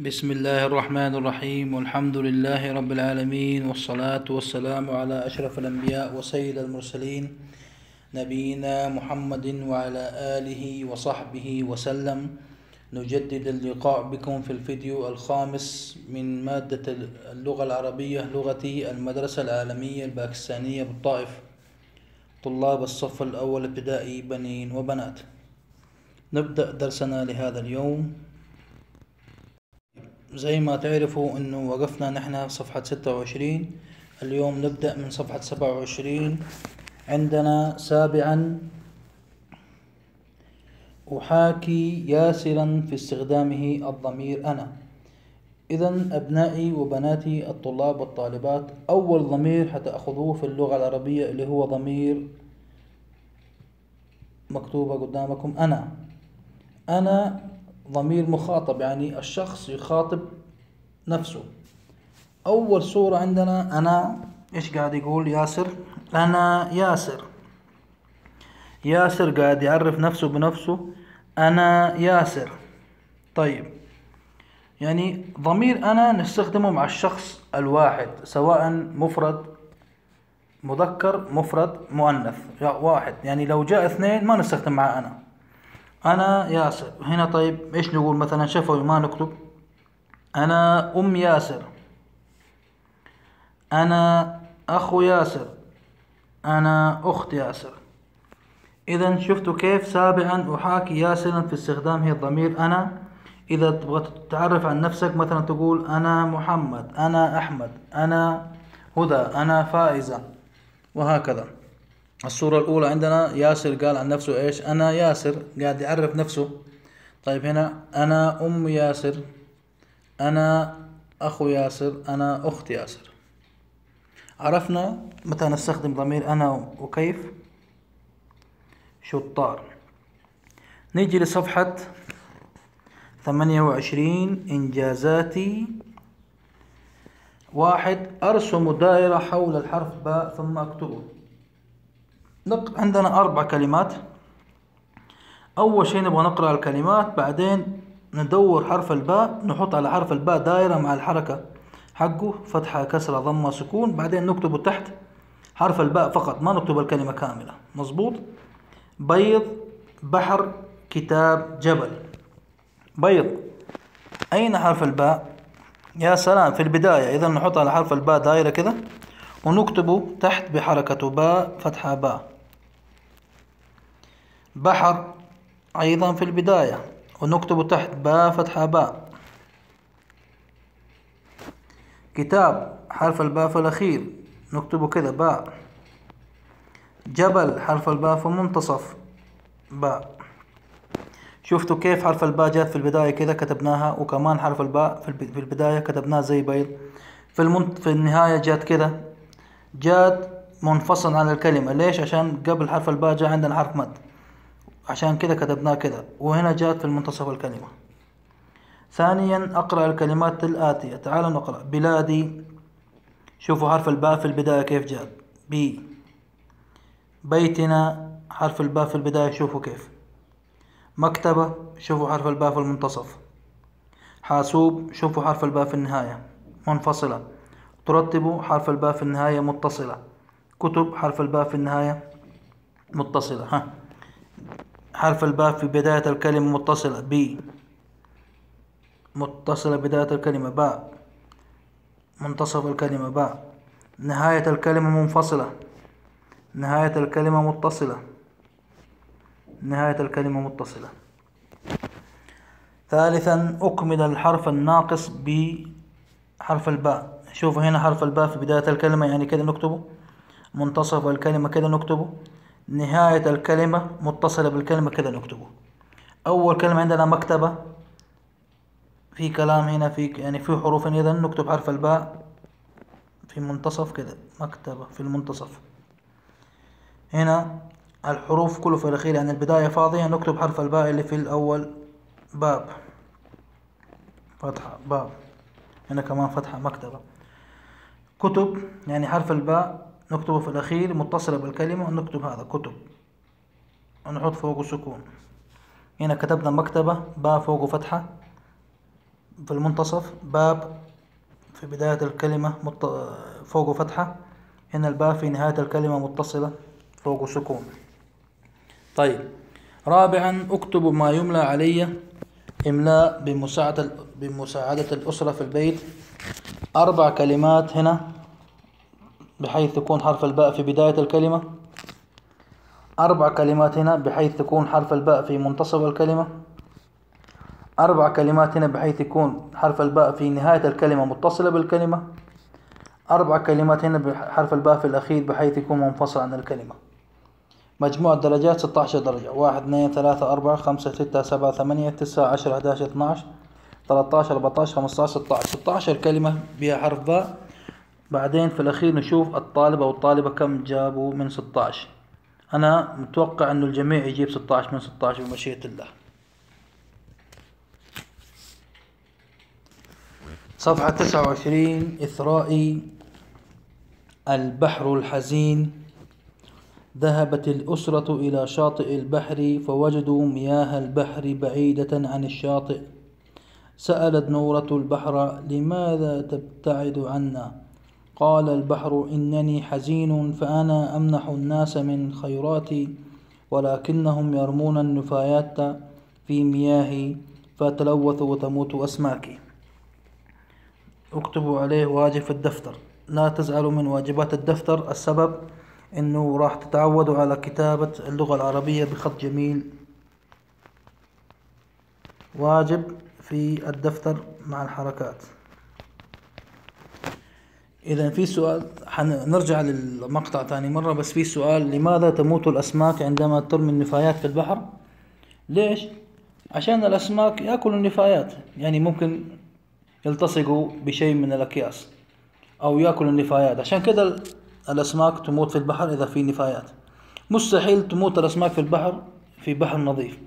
بسم الله الرحمن الرحيم والحمد لله رب العالمين والصلاة والسلام على أشرف الأنبياء وسيد المرسلين نبينا محمد وعلى آله وصحبه وسلم نجدد اللقاء بكم في الفيديو الخامس من مادة اللغة العربية لغتي المدرسة العالمية الباكستانية بالطائف طلاب الصف الأول ابتدائي بنين وبنات نبدأ درسنا لهذا اليوم زي ما تعرفوا إنه وقفنا نحن صفحة ستة وعشرين اليوم نبدأ من صفحة سبعة وعشرين. عندنا سابعا أحاكي ياسرا في استخدامه الضمير أنا. إذا أبنائي وبناتي الطلاب والطالبات أول ضمير حتأخذوه في اللغة العربية اللي هو ضمير مكتوبة قدامكم أنا. أنا ضمير مخاطب يعني الشخص يخاطب نفسه. أول صورة عندنا أنا إيش قاعد يقول؟ ياسر. أنا ياسر. ياسر قاعد يعرف نفسه بنفسه. أنا ياسر. طيب. يعني ضمير أنا نستخدمه مع الشخص الواحد سواء مفرد مذكر مفرد مؤنث واحد. يعني لو جاء اثنين ما نستخدم مع أنا. أنا ياسر. هنا طيب إيش نقول مثلا؟ شفوي ما نكتب. أنا أم ياسر. أنا أخو ياسر. أنا أخت ياسر. إذا شفتوا كيف سابعا أحاكي ياسرا في استخدامه الضمير؟ أنا إذا تبغى تتعرف عن نفسك مثلا تقول أنا محمد أنا أحمد أنا هدى أنا فائزة وهكذا. الصورة الأولى عندنا ياسر قال عن نفسه إيش؟ أنا ياسر قاعد يعرف نفسه. طيب هنا أنا أم ياسر أنا أخو ياسر أنا أخت ياسر. عرفنا متى نستخدم ضمير أنا وكيف؟ شطار. نيجي لصفحة ثمانية وعشرين إنجازاتي. واحد أرسم دائرة حول الحرف باء ثم أكتبه. عندنا أربع كلمات. أول شيء نبغى نقرأ الكلمات بعدين ندور حرف الباء نحط على حرف الباء دائرة مع الحركة حقه فتحة كسرة ضمة سكون. بعدين نكتبه تحت حرف الباء فقط ما نكتب الكلمة كاملة. مظبوط؟ بيض بحر كتاب جبل. بيض. أين حرف الباء؟ يا سلام في البداية. إذا نحط على حرف الباء دائرة كذا ونكتبه تحت بحركة باء فتحة باء. بحر أيضا في البداية ونكتبه تحت باء فتحة باء كتاب حرف الباء في الأخير نكتبه كذا باء جبل حرف الباء في المنتصف باء شفتوا كيف حرف الباء جات في البداية كذا؟ كتبناها وكمان حرف الباء في البداية كتبناه زي بيض. في المنت في النهاية جات كذا. جات منفصل عن الكلمة. ليش؟ عشان قبل حرف الباء جاء عندنا حرف مد. عشان كذا كتبناه كذا وهنا جات في المنتصف الكلمة. ثانيا أقرأ الكلمات الآتية. تعالوا نقرأ. بلادي. شوفوا حرف الباء في البداية كيف جاء بي بيتنا. حرف الباء في البداية شوفوا كيف. مكتبة. شوفوا حرف الباء في المنتصف. حاسوب. شوفوا حرف الباء في النهاية. منفصلة. ترتبوا. حرف الباء في النهاية متصلة. كتب. حرف الباء في النهاية متصلة. ها. حرف الباء في بداية الكلمة متصلة بي متصلة بداية الكلمة باء. منتصف الكلمة باء. نهاية الكلمة منفصلة. نهاية الكلمة متصلة. نهاية الكلمة متصلة. ثالثا أكمل الحرف الناقص بحرف الباء. شوفوا هنا حرف الباء في بداية الكلمة يعني كده نكتبه. منتصف الكلمة كده نكتبه. نهاية الكلمة متصلة بالكلمة كده نكتبه. أول كلمة عندنا مكتبة. في كلام هنا في يعني في حروف إذا نكتب حرف الباء في منتصف كده مكتبة في المنتصف. هنا الحروف كله في الأخير يعني البداية فاضية نكتب حرف الباء اللي في الأول. باب. فتحة باب. هنا كمان فتحة مكتبة. كتب يعني حرف الباء. نكتبه في الأخير متصلة بالكلمة ونكتب هذا كتب. ونحط فوقه سكون هنا كتبنا مكتبة باء فوقه فتحة. في المنتصف باب في بداية الكلمة مط... فوق فتحة. هنا الباء في نهاية الكلمة متصلة فوق سكون طيب. رابعا اكتب ما يملى علي إملاء بمساعدة بمساعدة الأسرة في البيت. أربع كلمات هنا. بحيث يكون حرف الباء في بداية الكلمة. أربع كلمات هنا بحيث يكون حرف الباء في منتصف الكلمة. أربع كلمات هنا بحيث يكون حرف الباء في نهاية الكلمة متصلة بالكلمة. أربع كلمات هنا بحرف الباء في الأخير بحيث يكون منفصل عن الكلمة. مجموع الدرجات 16 درجة. واحد اثنين ثلاثة أربعة خمسة ستة سبعة ثمانية تسعة عشرة 11 12 13 14 15 16 16 كلمة بها حرف باء. بعدين في الأخير نشوف الطالب أو الطالبة كم جابوا من 16 أنا متوقع إنه الجميع يجيب 16 من 16 بمشيئة الله. صفحة 29 إثرائي البحر الحزين. ذهبت الأسرة إلى شاطئ البحر فوجدوا مياه البحر بعيدة عن الشاطئ. سألت نورة البحر لماذا تبتعد عنا؟ قال البحر إنني حزين فأنا أمنح الناس من خيراتي ولكنهم يرمون النفايات في مياهي فتلوث وتموت أسماكي اكتبوا عليه واجب في الدفتر. لا تزعلوا من واجبات الدفتر. السبب إنه راح تتعودوا على كتابة اللغة العربية بخط جميل. واجب في الدفتر مع الحركات. إذا في سؤال حنرجع للمقطع ثاني مرة بس في سؤال لماذا تموت الأسماك عندما ترمي النفايات في البحر؟ ليش؟ عشان الأسماك يأكلوا النفايات يعني ممكن يلتصقوا بشيء من الأكياس أو يأكلوا النفايات عشان كده الأسماك تموت في البحر إذا في نفايات مستحيل تموت الأسماك في البحر في بحر نظيف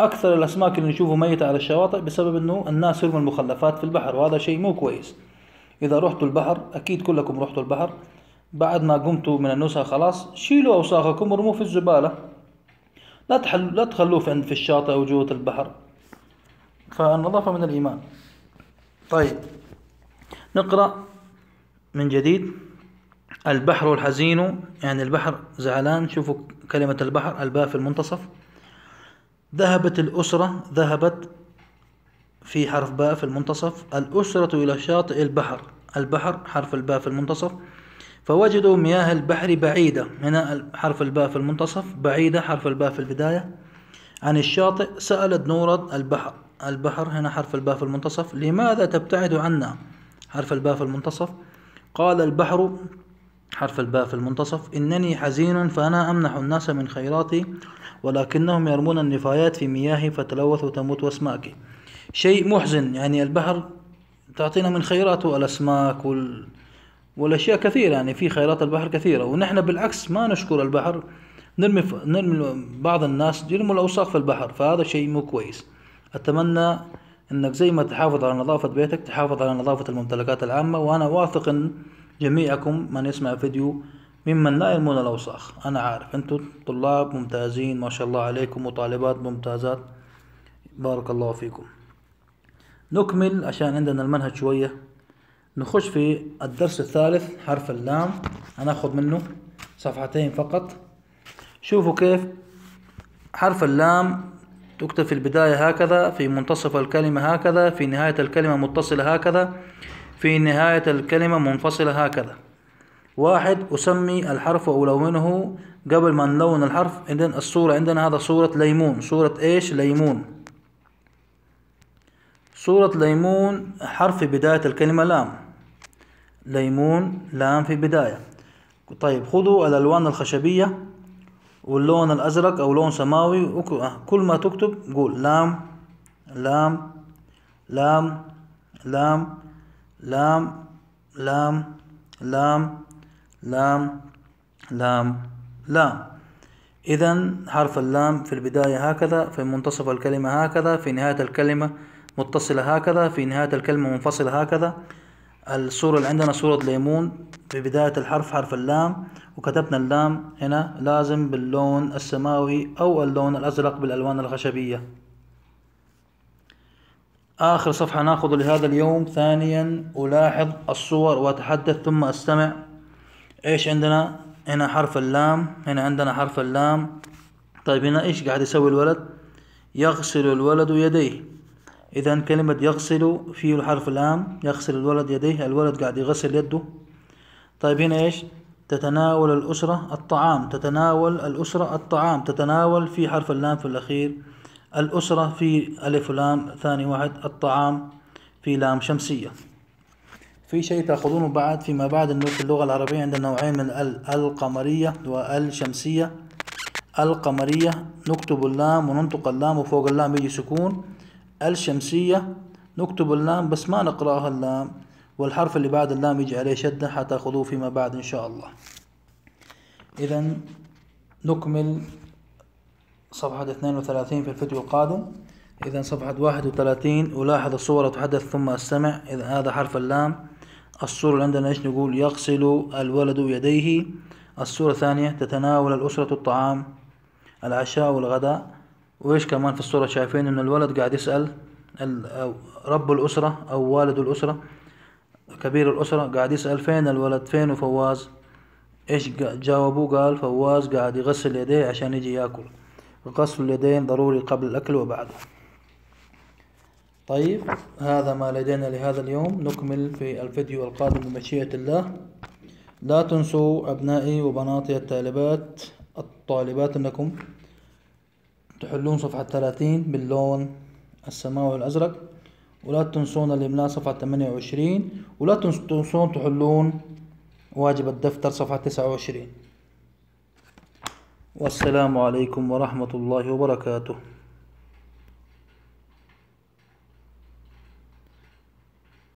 أكثر الأسماك اللي نشوفه ميتة على الشواطئ بسبب إنه الناس يرموا المخلفات في البحر وهذا شيء مو كويس إذا رحتوا البحر أكيد كلكم رحتوا البحر. بعد ما قمتوا من النزهة خلاص شيلوا أوساخكم ورموه في الزبالة. لا تحل لا تخلوه في في الشاطئ أو جوة البحر. فالنظافة من الإيمان. طيب نقرأ من جديد. البحر الحزين. يعني البحر زعلان. شوفوا كلمة البحر الباء في المنتصف. ذهبت الأسرة ذهبت في حرف باء في المنتصف. الأسرة إلى شاطئ البحر. البحر حرف الباء في المنتصف. فوجدوا مياه البحر بعيدة. هنا حرف الباء في المنتصف. بعيدة حرف الباء في البداية. عن الشاطئ سألت نورة البحر. البحر هنا حرف الباء في المنتصف. لماذا تبتعد عنا؟ حرف الباء في المنتصف. قال البحر حرف الباء في المنتصف. إنني حزين فأنا أمنح الناس من خيراتي ولكنهم يرمون النفايات في مياهي فتلوث وتموت واسماكي. شيء محزن يعني البحر تعطينا من خيراته الأسماك وال... والأشياء كثيرة يعني في خيرات البحر كثيرة. ونحن بالعكس ما نشكر البحر نرمي ف... نرمي بعض الناس يرموا الأوساخ في البحر فهذا شيء مو كويس. أتمنى إنك زي ما تحافظ على نظافة بيتك تحافظ على نظافة الممتلكات العامة وأنا واثق إن جميعكم من يسمع فيديو ممن لا يرمون الأوساخ. أنا عارف أنتم طلاب ممتازين ما شاء الله عليكم وطالبات ممتازات. بارك الله فيكم. نكمل عشان عندنا المنهج شوية. نخش في الدرس الثالث حرف اللام. هناخذ منه صفحتين فقط. شوفوا كيف حرف اللام تكتب في البداية هكذا في منتصف الكلمة هكذا في نهاية الكلمة متصلة هكذا في نهاية الكلمة منفصلة هكذا. واحد أسمي الحرف وألونه قبل ما نلون الحرف. عندنا الصورة عندنا هذا صورة ليمون. صورة إيش؟ ليمون. صورة ليمون حرف في بداية الكلمة لام. ليمون لام في بداية. طيب خذوا الألوان الخشبية واللون الأزرق أو لون سماوي آه، كل ما تكتب قول لام لام لام لام لام لام لام لام لام لام. إذا حرف اللام في البداية هكذا في منتصف الكلمة هكذا في نهاية الكلمة متصلة هكذا في نهاية الكلمة منفصلة هكذا. الصورة اللي عندنا صورة ليمون في بداية الحرف حرف اللام وكتبنا اللام هنا لازم باللون السماوي أو اللون الأزرق بالألوان الخشبية. آخر صفحة ناخذ لهذا اليوم. ثانيا ألاحظ الصور وأتحدث ثم أستمع. إيش عندنا؟ هنا حرف اللام هنا عندنا حرف اللام. طيب هنا إيش قاعد يسوي الولد؟ يغسل الولد يديه. إذا كلمة يغسل فيه الحرف اللام يغسل الولد يديه الولد قاعد يغسل يده. طيب هنا إيش؟ تتناول الأسرة الطعام تتناول الأسرة الطعام تتناول في حرف اللام في الأخير الأسرة في ألف لام ثاني واحد الطعام في لام شمسية. في شيء تأخذونه بعد فيما بعد في اللغة العربية عندنا نوعين من ال القمرية والشمسية القمرية نكتب اللام وننطق اللام وفوق اللام يجي سكون. الشمسية نكتب اللام بس ما نقرأها اللام والحرف اللي بعد اللام يجي عليه شدة حتاخذوه فيما بعد إن شاء الله. إذا نكمل صفحة 32 في الفيديو القادم. إذا صفحة 31 ألاحظ الصورة وأتحدث ثم أستمع. إذا هذا حرف اللام. الصورة اللي عندنا إيش نقول؟ يغسل الولد يديه. الصورة الثانية تتناول الأسرة الطعام العشاء والغداء. وإيش كمان في الصورة شايفين إن الولد قاعد يسأل رب الأسرة أو والد الأسرة كبير الأسرة قاعد يسأل فين الولد؟ فين فواز؟ إيش جاوبوه قال فواز قاعد يغسل يديه عشان يجي ياكل. غسل اليدين ضروري قبل الأكل وبعده. طيب هذا ما لدينا لهذا اليوم. نكمل في الفيديو القادم بمشيئة الله. لا تنسوا أبنائي وبناتي الطالبات الطالبات أنكم تحلون صفحة 30 باللون السماوي الأزرق ولا تنسون الإملاء صفحة 28 ولا تنسون تحلون واجب الدفتر صفحة 29 والسلام عليكم ورحمة الله وبركاته.